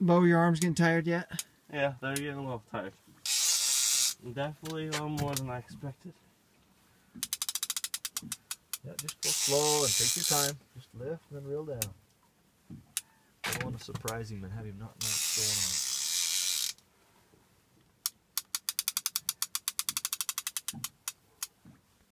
Beau, your arm's getting tired yet? Yeah, they're getting a little tired. Definitely a little more than I expected. Yeah, just go slow and take your time. Just lift and then reel down. I don't want to surprise him and have him not know what's going on.